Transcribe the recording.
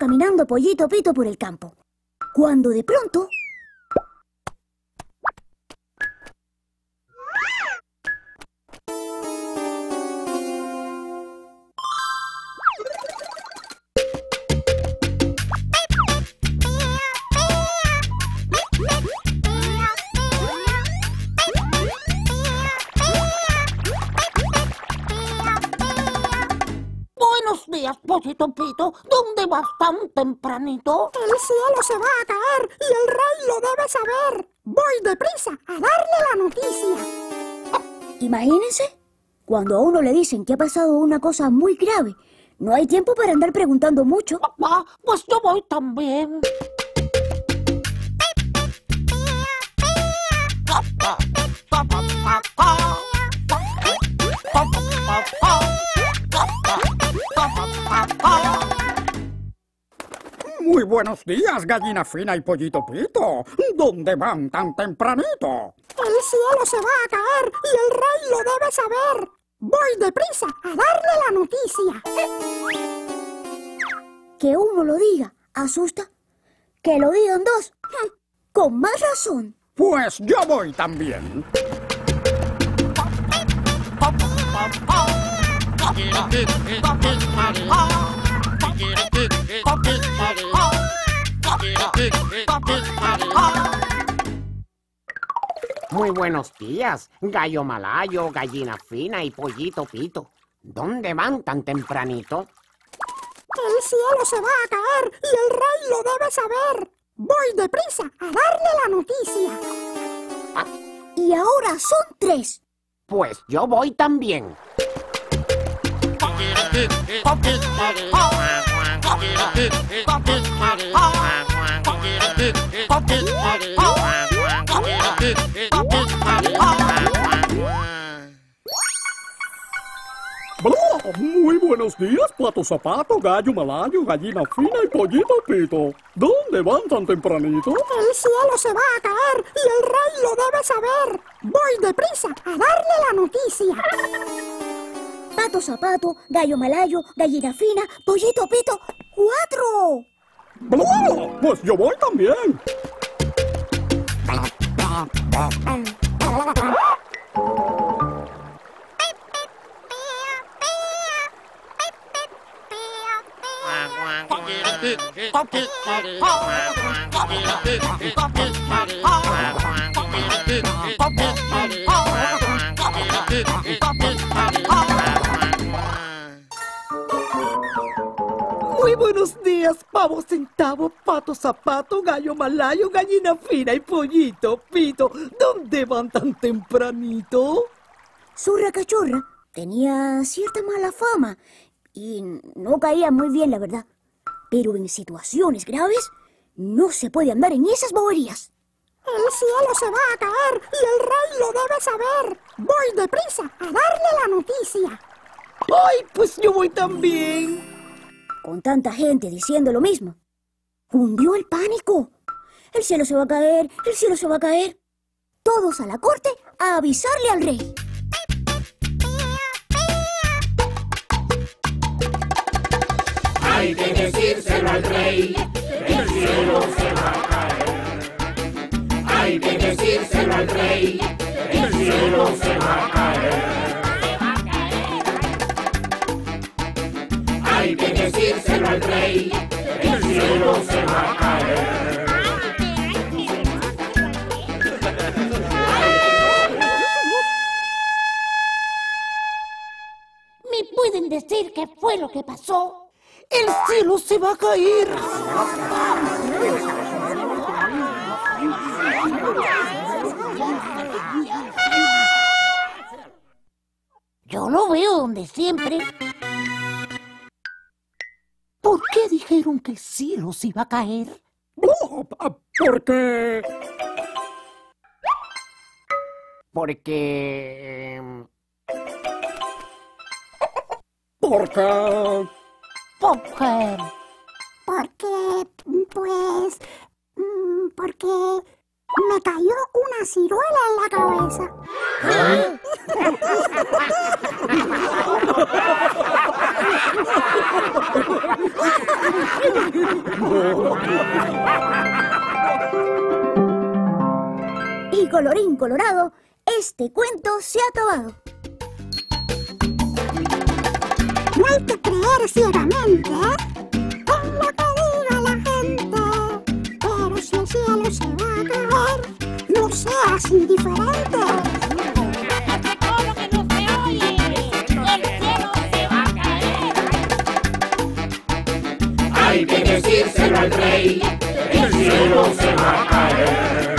caminando Pollito Pito por el campo, cuando de pronto... Buenos días, Pollito Pito. ¿Dónde vas tan tempranito? El cielo se va a caer y el rey lo debe saber. Voy deprisa a darle la noticia. Imagínense, cuando a uno le dicen que ha pasado una cosa muy grave, no hay tiempo para andar preguntando mucho. Ah, pues yo voy también. Buenos días, gallina fina y pollito pito. ¿Dónde van tan tempranito? El cielo se va a caer y el rey lo debe saber. Voy deprisa a darle la noticia. Que uno lo diga, asusta. Que lo digan dos, con más razón. Pues yo voy también. Muy buenos días, gallo malayo, gallina fina y pollito pito. ¿Dónde van tan tempranito? El cielo se va a caer y el rey lo debe saber. Voy deprisa a darle la noticia. Y ahora son tres. Pues yo voy también. Muy buenos días, pato zapato, gallo malayo, gallina fina y pollito pito. ¿Dónde van tan tempranito? El cielo se va a caer y el rey lo debe saber. Voy deprisa a darle la noticia. Pato zapato, gallo malayo, gallina fina, pollito pito. ¡Cuatro! Bla, Pues yo voy también. Muy buenos días, pavo centavo, pato zapato, gallo malayo, gallina fina y pollito pito. ¿Dónde van tan tempranito? Zurra cachorra tenía cierta mala fama y no caía muy bien, la verdad. Pero en situaciones graves no se puede andar en esas boberías. El cielo se va a caer y el rey lo debe saber. Voy deprisa a darle la noticia. ¡Ay, pues yo voy también! Con tanta gente diciendo lo mismo. Hundió el pánico. El cielo se va a caer, el cielo se va a caer. Todos a la corte a avisarle al rey. Hay que decírselo al rey, el cielo se va a caer. Hay que decírselo al rey, el cielo se va a caer. Hay que decírselo al rey, el cielo se va a caer. ¿Me pueden decir qué fue lo que pasó? ¡El cielo se va a caer! Yo lo veo donde siempre. ¿Por qué dijeron que el cielo se iba a caer? Ah, Porque... Porque... em, Porque... Porque... Porque, pues, mm, porque me cayó una ciruela en la cabeza. Y colorín colorado, este cuento se ha acabado. No hay que creer ciegamente en lo que diga la gente. Pero si el cielo se va a caer, no seas indiferente. El cielo se va a caer. Hay que decírselo al rey, el cielo se va a caer.